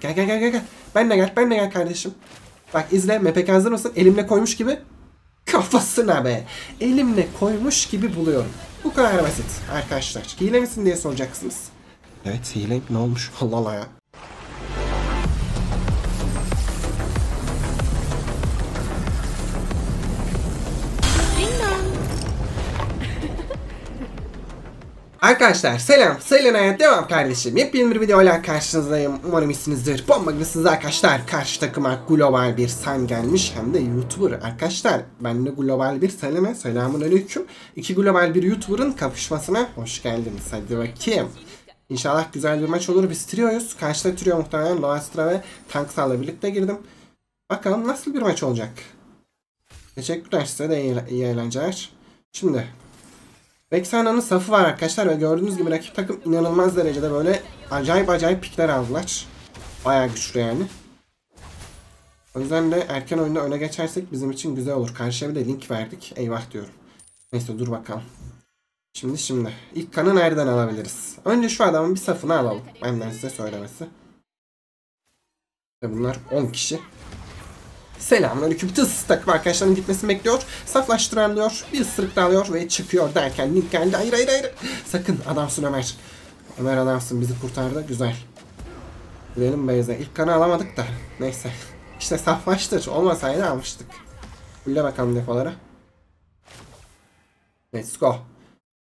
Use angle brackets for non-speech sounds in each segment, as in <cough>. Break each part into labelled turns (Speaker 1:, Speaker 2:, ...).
Speaker 1: Gel gel gel gel. gel. Ben de gel. Ben de gel kardeşim. Bak izle. Mepek hazır mısın? Elimle koymuş gibi. Kafasına be. Elimle koymuş gibi buluyorum. Bu kadar basit arkadaşlar. Hile misin diye soracaksınız. Evet hile. Ne olmuş? <laughs> Allah Allah ya. Arkadaşlar selam. Selena'ya devam kardeşim. Yepyeni bir videoyla karşınızdayım. Umarım iyisinizdir. Bomba arkadaşlar. Karşı takıma global bir san gelmiş. Hem de YouTuber. Arkadaşlar ben de global bir Selena. Selamun aleyküm. İki global bir YouTuber'ın kapışmasına hoş geldiniz. Hadi bakayım. İnşallah güzel bir maç olur. Biz trio'yuz. Karşıda trio muhtemelen Loastra ve Tanksa'la birlikte girdim. Bakalım nasıl bir maç olacak. Teşekkürler size de iyi, iyi eğlenceler. Şimdi Vexana'nın safı var arkadaşlar ve gördüğünüz gibi rakip takım inanılmaz derecede böyle acayip acayip pikler aldılar. Bayağı güçlü yani. O yüzden de erken oyunda öne geçersek bizim için güzel olur. Karşıya bir de link verdik. Eyvah diyorum. Neyse dur bakalım. Şimdi şimdi. İlk kanı nereden alabiliriz? Önce şu adamın bir safını alalım. Benden size söylemesi. Ve bunlar 10 kişi. Selamünaleyküm. Tıs takım arkadaşlarının gitmesini bekliyor. Saflaştıran. Bir ısırık alıyor ve çıkıyor derken Link geldi. Hayır hayır hayır. Sakın adamsın Ömer. Ömer adamsın bizi kurtardı. Güzel. Gidelim Beyze. İlk kanı alamadık da. Neyse. İşte saflaştır. Olmasaydı almıştık. Fulle bakalım depolara. Let's go.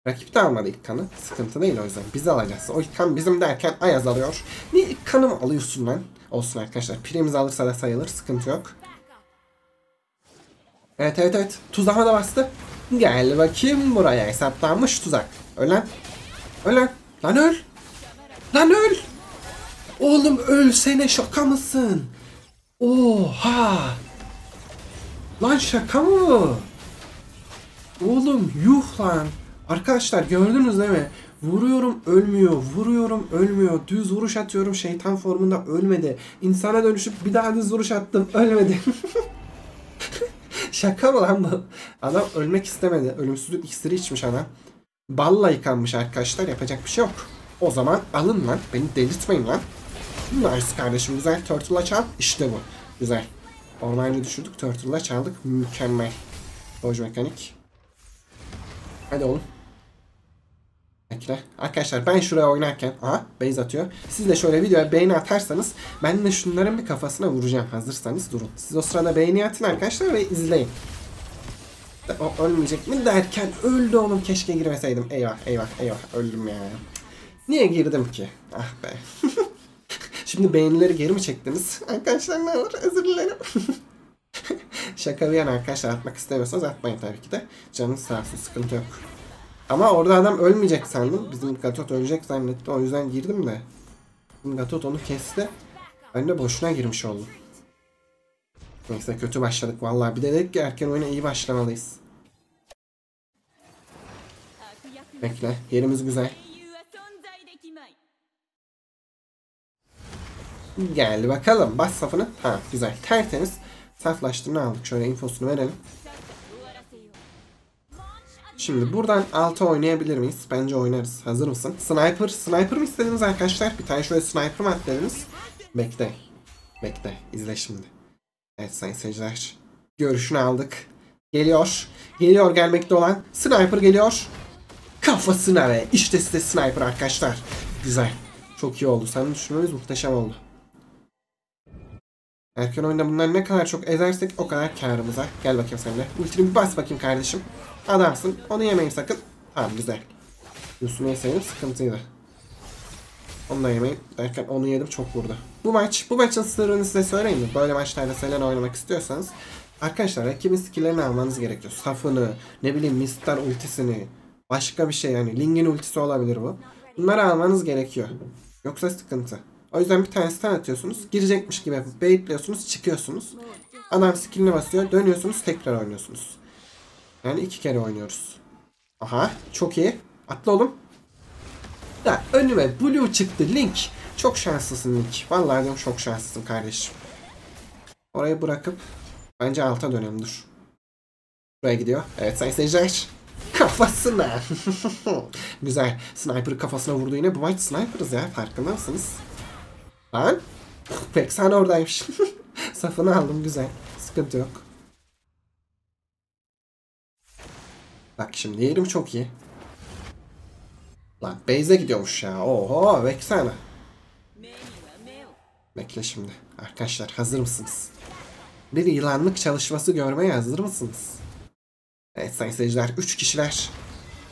Speaker 1: Rakip de almadı ilk kanı. Sıkıntı değil o yüzden. Biz alacağız. O ilk kan bizim derken Ayaz alıyor. Niye ilk kanı mı alıyorsun lan? Olsun arkadaşlar. Pirimiz alırsa da sayılır. Sıkıntı yok. Evet evet evet. Tuzağa da bastı. Gel bakayım buraya. Hesaplanmış tuzak. Ölen. Ölen. Lan öl. Lan öl. Oğlum ölsene şaka mısın? Oha. Lan şaka mı? Oğlum yuh lan. Arkadaşlar gördünüz değil mi? Vuruyorum ölmüyor, vuruyorum ölmüyor. Düz vuruş atıyorum şeytan formunda ölmedi. İnsana dönüşüp bir daha düz vuruş attım ölmedi. <laughs> Şaka mı lan bu? Adam ölmek istemedi. Ölümsüzlük iksiri içmiş adam. Balla yıkanmış arkadaşlar. Yapacak bir şey yok. O zaman alın lan. Beni delirtmeyin lan. Nice kardeşim. Güzel. Turtle'la çal. İşte bu. Güzel. Ormancı düşürdük. Turtle'la çaldık. Mükemmel. Dodge mekanik. Hadi oğlum. Bekle. Arkadaşlar ben şuraya oynarken aha base atıyor. Siz de şöyle videoya beğeni atarsanız ben de şunların bir kafasına vuracağım. Hazırsanız durun. Siz o sırada beğeni atın arkadaşlar ve izleyin. O ölmeyecek mi derken öldü oğlum keşke girmeseydim. Eyvah eyvah eyvah öldüm ya. Niye girdim ki? Ah be. <laughs> Şimdi beğenileri geri mi çektiniz? <laughs> Arkadaşlar ne olur özür dilerim. <laughs> Şaka bir yana arkadaşlar atmak istemiyorsanız atmayın tabii ki de. Canınız sağ olsun sıkıntı yok. Ama orada adam ölmeyecek sandım. Bizim Gatot ölecek zannetti. O yüzden girdim de. Bizim Gatot onu kesti. Ben de boşuna girmiş oldum. Neyse kötü başladık vallahi. Bir de dedik ki erken oyuna iyi başlamalıyız. Bekle. Yerimiz güzel. Gel bakalım. Bas safını. Ha güzel. Tertemiz. Saflaştığını aldık. Şöyle infosunu verelim. Şimdi buradan altı oynayabilir miyiz? Bence oynarız. Hazır mısın? Sniper. Sniper mı istediniz arkadaşlar? Bir tane şöyle sniper mı at dediniz? Bekle. Bekle. İzle şimdi. Evet sayın seyirciler. Görüşünü aldık. Geliyor. Geliyor gelmekte olan. Sniper geliyor. Kafasına ve işte size sniper arkadaşlar. Güzel. Çok iyi oldu. Sen düşünmemiz muhteşem oldu. Erken oyunda bunları ne kadar çok ezersek o kadar karımıza. Gel bakayım sen de. Ultini bir bas bakayım kardeşim. Adamsın. Onu yemeyin sakın. Tamam güzel. Yusuf'u yeseydim sıkıntıydı. Onu da yemeyin derken onu yedim çok vurdu. Bu maç, bu maçın sırrını size söyleyeyim mi? Böyle maçlarda Selena oynamak istiyorsanız arkadaşlar rakibin skilllerini almanız gerekiyor. Safını, ne bileyim Mistar ultisini, başka bir şey yani Ling'in ultisi olabilir bu. Bunları almanız gerekiyor. Yoksa sıkıntı. O yüzden bir tane stun atıyorsunuz. Girecekmiş gibi yapıp baitliyorsunuz, çıkıyorsunuz. Adam skillini basıyor, dönüyorsunuz, tekrar oynuyorsunuz. Yani iki kere oynuyoruz. Aha çok iyi. Atla oğlum. Ya önüme blue çıktı Link. Çok şanslısın Link. Vallahi diyorum çok şanslısın kardeşim. Orayı bırakıp bence alta dönelim dur. Buraya gidiyor. Evet sayın seyirciler. Kafasına. <laughs> Güzel. Sniper kafasına vurdu yine. Bu maç sniper'ız ya. Farkında mısınız? Lan. Vexen oradaymış. <laughs> Safını aldım güzel. Sıkıntı yok. Bak şimdi yerim çok iyi. Lan base'e gidiyormuş ya. Oho Vexen. Bekle şimdi. Arkadaşlar hazır mısınız? Bir yılanlık çalışması görmeye hazır mısınız? Evet sayın seyirciler 3 kişiler.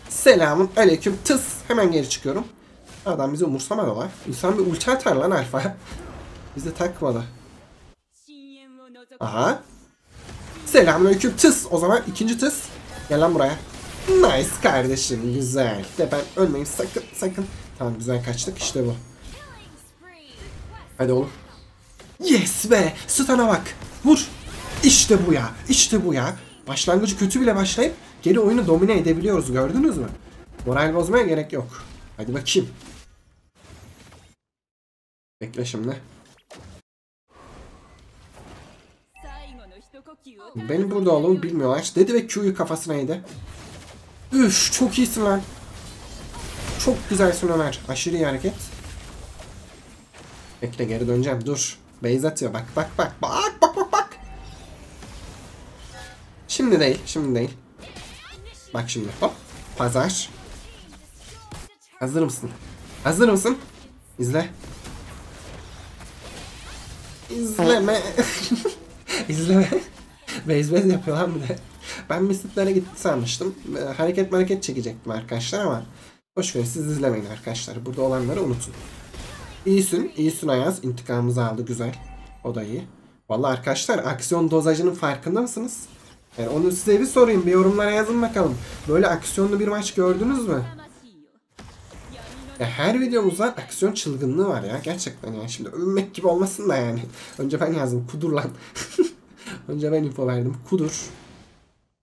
Speaker 1: Selamun aleyküm tıs. Hemen geri çıkıyorum. Adam bizi umursamadı lan. İnsan bir ulti atar lan alfa. <laughs> Bizi takmadı. Aha. Selamun aleyküm tıs. O zaman ikinci tıs. Gel lan buraya. Nice kardeşim güzel. De ben ölmeyin sakın sakın. Tamam güzel kaçtık işte bu. Hadi oğlum. Yes be! Stun'a bak. Vur. İşte bu ya. İşte bu ya. Başlangıcı kötü bile başlayıp geri oyunu domine edebiliyoruz. Gördünüz mü? Moral bozmaya gerek yok. Hadi bakayım. Bekle şimdi. Benim burada olduğumu bilmiyorlar. Dedi ve Q'yu kafasına yedi. Üf çok iyisin lan. Çok güzelsin Ömer. Aşırı iyi hareket. Bekle geri döneceğim. Dur. Beyz atıyor. Bak bak bak. Bak bak bak bak. Şimdi değil. Şimdi değil. Bak şimdi. Hop. Pazar. Hazır mısın? Hazır mısın? İzle. İzleme. <laughs> İzleme. Beyz beyz yapıyor lan bir de. Ben misliklere gitti sanmıştım. Hareket hareket çekecektim arkadaşlar ama boşverin siz izlemeyin arkadaşlar. Burada olanları unutun. İyisin. İyisin Ayaz. İntikamımızı aldı. Güzel. O da iyi. Vallahi arkadaşlar aksiyon dozajının farkında mısınız? Yani onu size bir sorayım. Bir yorumlara yazın bakalım. Böyle aksiyonlu bir maç gördünüz mü? Ya her videomuzda aksiyon çılgınlığı var ya. Gerçekten yani. Şimdi övünmek gibi olmasın da yani. Önce ben yazdım. Kudur lan. <laughs> Önce ben info verdim. Kudur.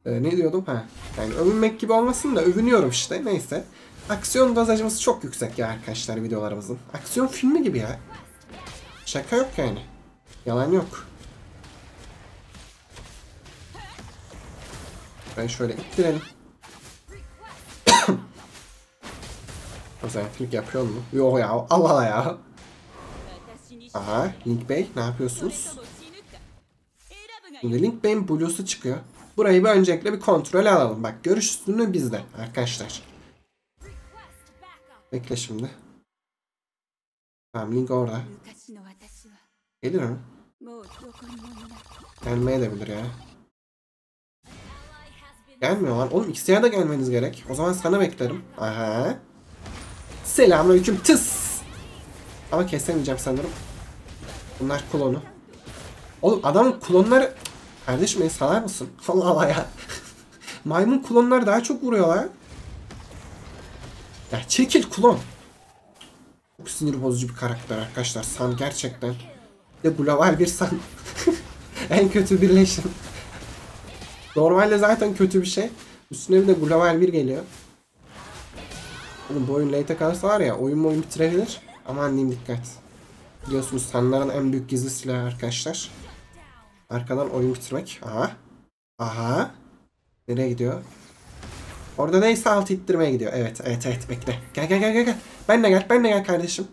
Speaker 1: Ee, ne diyordum? Ha. Yani övünmek gibi olmasın da övünüyorum işte. Neyse. Aksiyon dozajımız çok yüksek ya arkadaşlar videolarımızın. Aksiyon filmi gibi ya. Şaka yok yani. Yalan yok. Ben şöyle ittirelim. <coughs> Özellik yapıyor mu? Yok ya. Allah Allah ya. Aha. Link Bey ne yapıyorsunuz? Şimdi Link Bey'in Blue'su çıkıyor. Burayı bir öncelikle bir kontrol alalım. Bak görüş üstünlüğü bizde arkadaşlar. Bekle şimdi. Tamam Link orada. Gelir mi? Gelmeye de bilir ya. Gelmiyor lan. Oğlum X'ye de gelmeniz gerek. O zaman sana beklerim. Aha. Selamünaleyküm tıs. Ama kesemeyeceğim sanırım. Bunlar klonu. Oğlum adamın klonları... Kardeşim beni salar mısın? <laughs> Allah Allah ya. Maymun klonlar daha çok vuruyorlar. Ya çekil klon. Çok sinir bozucu bir karakter arkadaşlar. San gerçekten. De global bir san. <laughs> en kötü birleşim. Normalde zaten kötü bir şey. Üstüne bir de global bir geliyor. Oğlum bu oyun late kalırsa var ya oyun oyun bitirebilir. Aman diyeyim dikkat. Biliyorsunuz sanların en büyük gizli silahı arkadaşlar. Arkadan oyun bitirmek. Aha. Aha. Nereye gidiyor? Orada neyse alt ittirmeye gidiyor. Evet evet evet bekle. Gel gel gel gel. gel. Ben de gel ben de gel kardeşim.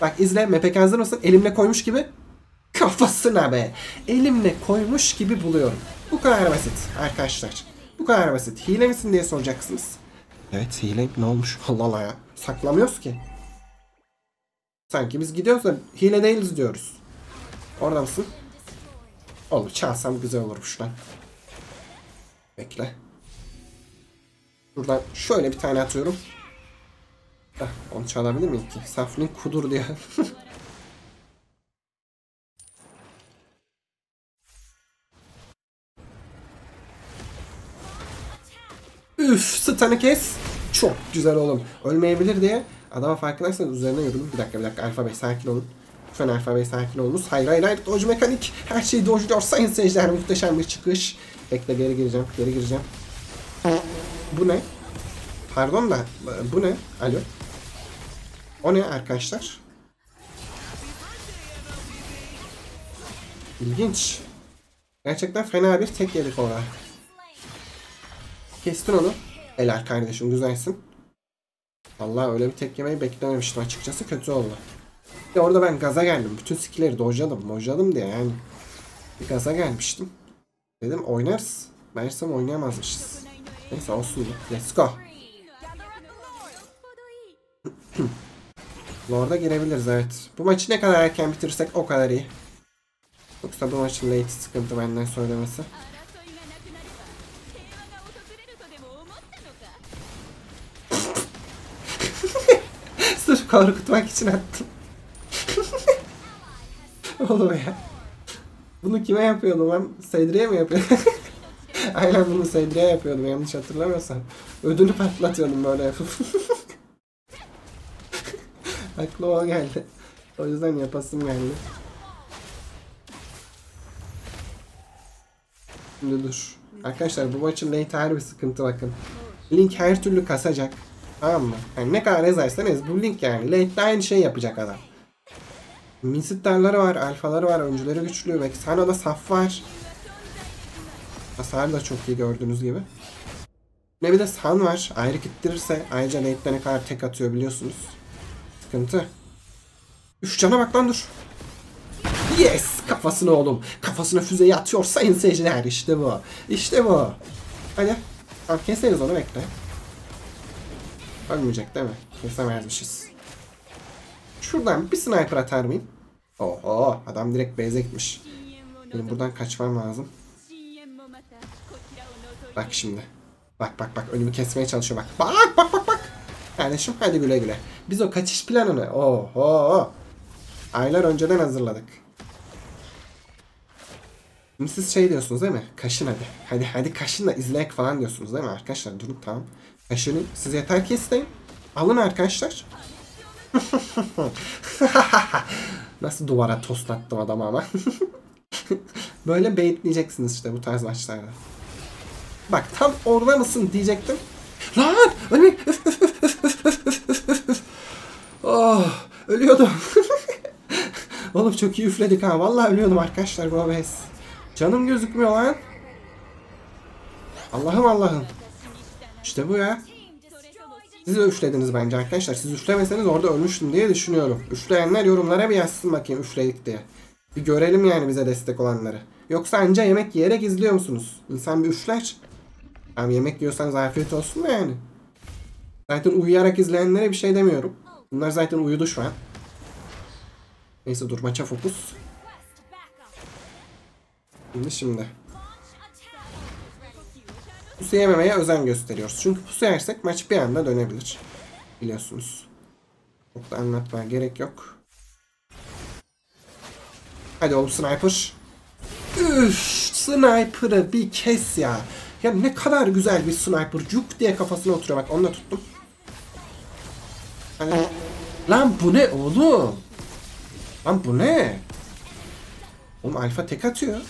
Speaker 1: Bak izle mepek hazır mısın? Elimle koymuş gibi. Kafasına be. Elimle koymuş gibi buluyorum. Bu kadar basit arkadaşlar. Bu kadar basit. Hile misin diye soracaksınız. Evet hile ne olmuş? <laughs> Allah Allah ya. Saklamıyoruz ki. Sanki biz gidiyoruz da hile değiliz diyoruz. Orada mısın? Olur çalsam güzel olurmuş lan. Bekle. Buradan şöyle bir tane atıyorum. Heh, onu çalabilir miyim ki? Saflin kudur diye. <laughs> Üf, stun'ı kes. Çok güzel oğlum. Ölmeyebilir diye adama farkındaysanız üzerine yürüdüm. Bir dakika bir dakika alfabe sakin olun. Lütfen alfabe sakin olunuz. Hayır hayır hayır. Dodge mekanik. Her şeyi dodge'luyor sayın seyirciler. Muhteşem bir çıkış. Bekle geri gireceğim. Geri gireceğim. Bu ne? Pardon da bu ne? Alo. O ne arkadaşlar? İlginç. Gerçekten fena bir tek yedik orada. Kestin onu. Helal kardeşim güzelsin. Vallahi öyle bir tek yemeyi beklememiştim açıkçası kötü oldu. Ya orada ben gaza geldim. Bütün skilleri dojladım mojladım diye yani. Bir gaza gelmiştim. Dedim oynarız. Meğersem oynayamazmışız. Neyse olsun. Let's go. <clears throat> Lord'a girebiliriz evet. Bu maçı ne kadar erken bitirirsek o kadar iyi. Yoksa bu maçın late sıkıntı benden söylemesi. <laughs> Sırf korkutmak için attım. <laughs> Oğlum ya. Bunu kime yapıyordum ben? Sedriye mi yapıyordum? <laughs> Aynen bunu Sedriye yapıyordum yanlış hatırlamıyorsam. Ödünü patlatıyordum böyle yapıp. <laughs> Aklıma o geldi. O yüzden yapasım geldi. Şimdi dur. Arkadaşlar bu maçın late her bir sıkıntı bakın. Link her türlü kasacak. Tamam mı? Yani ne kadar ezerseniz bu link yani. Late'de aynı şey yapacak adam. Minsitlerleri var, alfaları var, öncüleri güçlü. Belki sana da saf var. Hasar da çok iyi gördüğünüz gibi. Ne bir de San var. Ayrı gittirirse ayrıca late'de ne kadar tek atıyor biliyorsunuz. Sıkıntı. Üf cana bak lan dur. Yes! Kafasına oğlum. Kafasına füzeyi atıyor sayın seyirciler. İşte bu. İşte bu. Hadi. Tamam keseriz onu bekle. Ölmeyecek değil mi? Kesemezmişiz. Şuradan bir sniper atar mıyım? Oho adam direkt base'e gitmiş. Benim buradan kaçmam lazım. Bak şimdi. Bak bak bak önümü kesmeye çalışıyor bak. Bak bak bak bak. Yani Kardeşim hadi güle güle. Biz o kaçış planını oho aylar önceden hazırladık. Şimdi siz şey diyorsunuz değil mi? Kaşın hadi. Hadi hadi kaşın da izleyek falan diyorsunuz değil mi arkadaşlar? Durun tamam. Kaşının siz yeter ki isteyin. Alın arkadaşlar. <laughs> Nasıl duvara toslattım adamı ama. <laughs> Böyle baitleyeceksiniz işte bu tarz maçlarda. Bak tam orada mısın diyecektim. Lan! Ölme! <laughs> oh, ölüyordum. Oğlum çok iyi üfledik ha. Vallahi ölüyordum arkadaşlar bu obez. Canım gözükmüyor lan. Allah'ım Allah'ım. İşte bu ya. Siz de üçlediniz bence arkadaşlar. Siz üçlemeseniz orada ölmüştüm diye düşünüyorum. Üçleyenler yorumlara bir yazsın bakayım üçledik diye. Bir görelim yani bize destek olanları. Yoksa anca yemek yiyerek izliyor musunuz? İnsan bir üçler. Abi yemek yiyorsanız afiyet olsun da yani. Zaten uyuyarak izleyenlere bir şey demiyorum. Bunlar zaten uyudu şu an. Neyse dur maça fokus. Şimdi şimdi. Pusu yememeye özen gösteriyoruz. Çünkü pusu yersek maç bir anda dönebilir. Biliyorsunuz. Çok da anlatmaya gerek yok. Hadi oğlum sniper. Üf, sniper'ı bir kes ya. Ya ne kadar güzel bir sniper. Cuk diye kafasına oturuyor bak onu da tuttum. Hani... Lan bu ne oğlum? Lan bu ne? Oğlum alfa tek atıyor.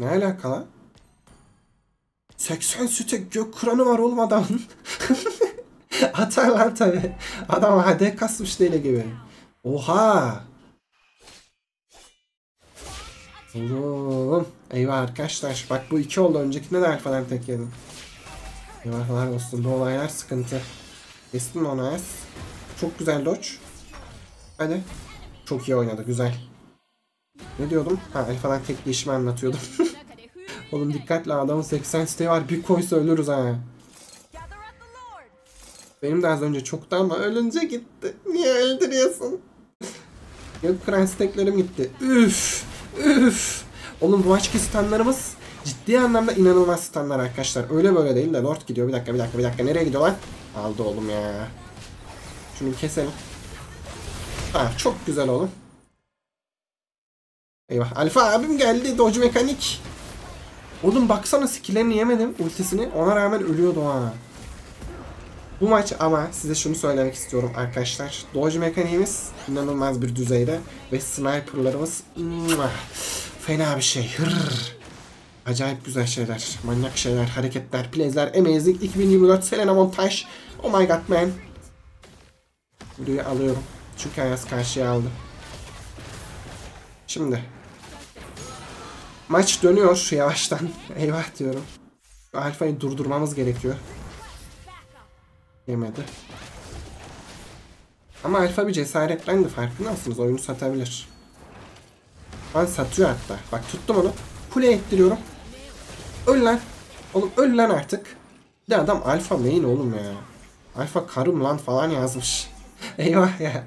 Speaker 1: Ne alaka lan? 80 süte gök kıranı var oğlum adamın. <laughs> Atar lan tabi. Adam AD kasmış deli gibi. Oha. Oğlum. Eyvah arkadaşlar. Bak bu iki oldu. Öncekinde de alfadan tek yedim. Eyvahlar olsun. Bu olaylar sıkıntı. Kestin mi onu az? Çok güzel dodge. Hadi. Çok iyi oynadı. Güzel. Ne diyordum? Ha alfadan tek değişimi anlatıyordum. <laughs> Oğlum dikkatli adamın 80 siteyi var. Bir koysa ölürüz ha. Benim de az önce çoktu ama ölünce gitti. Niye öldürüyorsun? Yok prens teklerim gitti. Üf! Üf! Oğlum bu açki stanlarımız ciddi anlamda inanılmaz stanlar arkadaşlar. Öyle böyle değil de Lord gidiyor. Bir dakika bir dakika bir dakika. Nereye gidiyor lan? Aldı oğlum ya. Şunu keselim. Ha çok güzel oğlum. Eyvah. Alfa abim geldi. Doge mekanik. Oğlum baksana skillerini yemedim ultisini. Ona rağmen ölüyordu ha. Bu maç ama size şunu söylemek istiyorum arkadaşlar. Dodge mekaniğimiz inanılmaz bir düzeyde ve sniperlarımız fena bir şey. Hırr. Acayip güzel şeyler, manyak şeyler, hareketler, playsler, amazing 2024 Selena montaj. Oh my god man. Videoyu alıyorum. Çünkü Ayaz karşıya aldı. Şimdi. Maç dönüyor yavaştan. <laughs> Eyvah diyorum. Alfa'yı durdurmamız gerekiyor. Yemedi. Ama Alfa bir cesaretlendi farkında mısınız? Oyunu satabilir. Ben satıyor hatta. Bak tuttum onu. Kule ettiriyorum. Öl lan. Oğlum öl lan artık. Bir adam alfa main oğlum ya. Alfa karım lan falan yazmış. <laughs> Eyvah ya.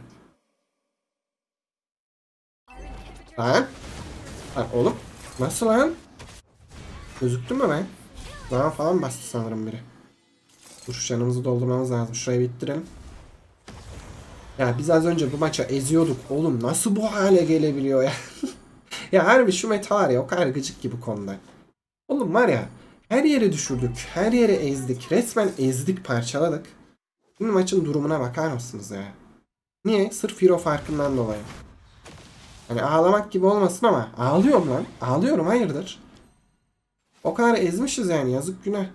Speaker 1: Lan. Lan oğlum. Nasıl lan? Gözüktü mü ben? Daha falan bastı sanırım biri. Dur şu canımızı doldurmamız lazım. Şurayı bittirelim. Ya biz az önce bu maça eziyorduk. Oğlum nasıl bu hale gelebiliyor ya? <laughs> ya harbi şu meta var ya o kadar gıcık gibi konuda. Oğlum var ya her yere düşürdük. Her yere ezdik. Resmen ezdik parçaladık. Şimdi maçın durumuna bakar mısınız ya? Niye? Sırf hero farkından dolayı. Hani ağlamak gibi olmasın ama ağlıyorum lan. Ağlıyorum hayırdır. O kadar ezmişiz yani yazık günah.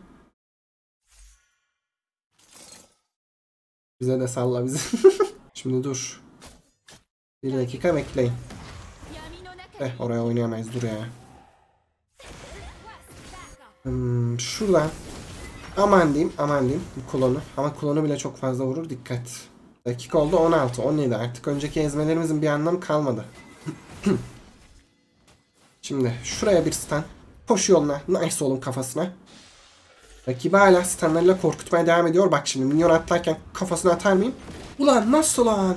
Speaker 1: Bize de salla bizi. <laughs> Şimdi dur. Bir dakika bekleyin. Eh oraya oynayamayız dur ya. Hmm, şuradan. Aman diyeyim aman diyeyim. Kulonu. Ama kulonu bile çok fazla vurur dikkat. Dakika oldu 16 17 artık önceki ezmelerimizin bir anlamı kalmadı. Şimdi şuraya bir stun. Koş yoluna. Nice oğlum kafasına. Rakibi hala stunlarıyla korkutmaya devam ediyor. Bak şimdi minyon atlarken kafasına atar mıyım? Ulan nasıl lan?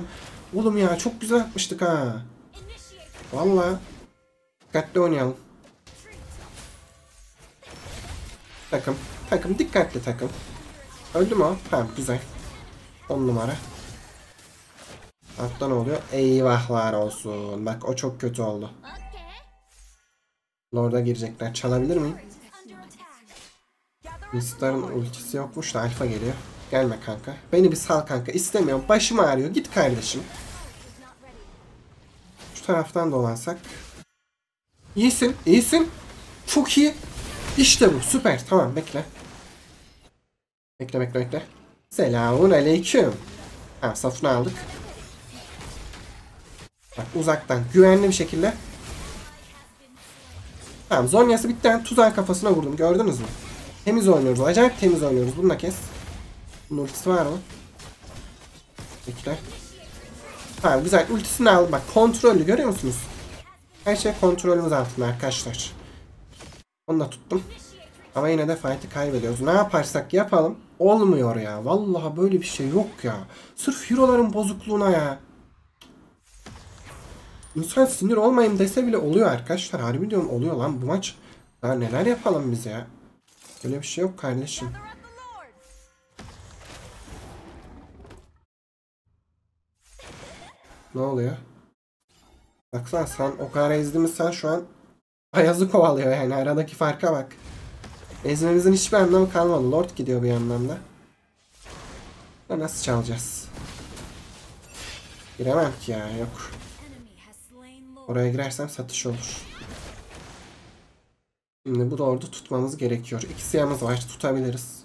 Speaker 1: Oğlum ya çok güzel atmıştık ha. Valla. Dikkatli oynayalım. Takım. Takım. Dikkatli takım. Öldü mü o? Tamam güzel. 10 numara. Altta ne oluyor? Eyvahlar olsun. Bak o çok kötü oldu. Lord'a girecekler. Çalabilir miyim? Mistar'ın ultisi yokmuş da alfa geliyor. Gelme kanka. Beni bir sal kanka. İstemiyorum. Başım ağrıyor. Git kardeşim. Şu taraftan dolansak. İyisin. iyisin. Çok iyi. İşte bu. Süper. Tamam bekle. Bekle bekle bekle. Selamun aleyküm. Ha safını aldık. Bak uzaktan güvenli bir şekilde. Tamam Zonya'sı bitti. Ben tuzağın kafasına vurdum. Gördünüz mü? Temiz oynuyoruz. Acayip temiz oynuyoruz. Bunu da kes. Bunun ultisi var mı? Bekle. Tamam güzel. Ultisini al. Bak kontrollü görüyor musunuz? Her şey kontrolümüz altında arkadaşlar. Onu da tuttum. Ama yine de fight'ı kaybediyoruz. Ne yaparsak yapalım olmuyor ya. Vallahi böyle bir şey yok ya. Sırf hero'ların bozukluğuna ya. İnsan sinir olmayayım dese bile oluyor arkadaşlar. Harbi diyorum oluyor lan bu maç. Daha neler yapalım biz ya. Böyle bir şey yok kardeşim. Ne oluyor? Baksana sen o kadar ezdiğimiz sen şu an Ayaz'ı kovalıyor yani aradaki farka bak. Ezmemizin hiçbir anlamı kalmadı. Lord gidiyor bir yandan da. Nasıl çalacağız? Giremem ki ya yok. Oraya girersem satış olur. Şimdi bu ordu tutmamız gerekiyor. İki siyamız var. Tutabiliriz.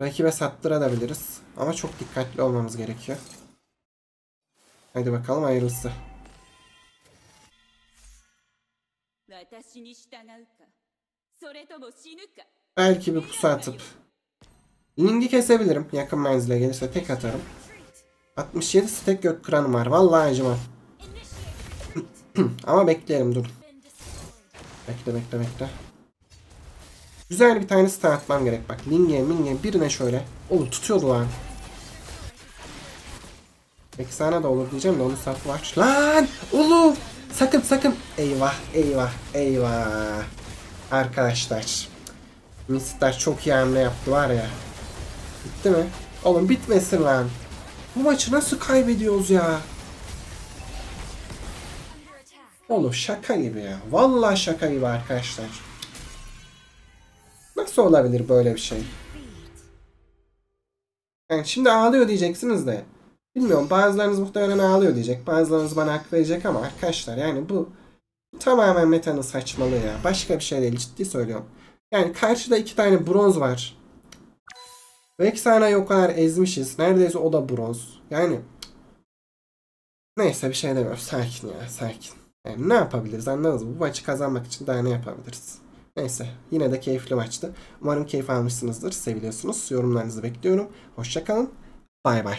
Speaker 1: Rakibe sattırabiliriz. Ama çok dikkatli olmamız gerekiyor. Haydi bakalım hayırlısı. Belki bir pusu atıp Ling'i kesebilirim. Yakın menzile gelirse tek atarım. 67 stack gök kıranım var. Vallahi acımam. <clears throat> Ama bekleyelim dur. Bekle bekle bekle. Güzel bir tane stun atmam gerek bak. Ling'e Ming'e birine şöyle. Oğlum tutuyordu lan. Peki sana da olur diyeceğim de onun safı var. Lan! Oğlum! Sakın sakın. Eyvah eyvah eyvah. Arkadaşlar. Mistar çok iyi hamle yaptı var ya. Bitti mi? Oğlum bitmesin lan. Bu maçı nasıl kaybediyoruz ya? Oğlum şaka gibi ya. Vallahi şaka gibi arkadaşlar. Nasıl olabilir böyle bir şey? Yani şimdi ağlıyor diyeceksiniz de. Bilmiyorum bazılarınız muhtemelen ağlıyor diyecek. Bazılarınız bana hak verecek ama arkadaşlar yani bu tamamen metanın saçmalığı ya. Başka bir şey değil ciddi söylüyorum. Yani karşıda iki tane bronz var. Vexana'yı o kadar ezmişiz. Neredeyse o da bronz. Yani neyse bir şey demiyorum. Sakin ya sakin. Yani ne yapabiliriz anladınız mı? Bu maçı kazanmak için daha ne yapabiliriz? Neyse yine de keyifli maçtı. Umarım keyif almışsınızdır. Seviliyorsunuz. Yorumlarınızı bekliyorum. Hoşçakalın. Bay bay.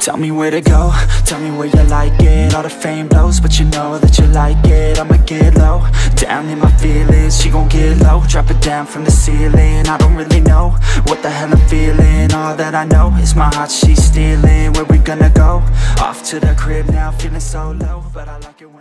Speaker 2: Tell me where to go, tell me where you like it. All the fame blows, but you know that you like it. I'ma get low, down in my feelings She gon' get low, drop it down from the ceiling. I don't really know what the hell I'm feeling. All that I know is my heart she's stealing. Where we gonna go? Off to the crib now, feeling so low But I like it when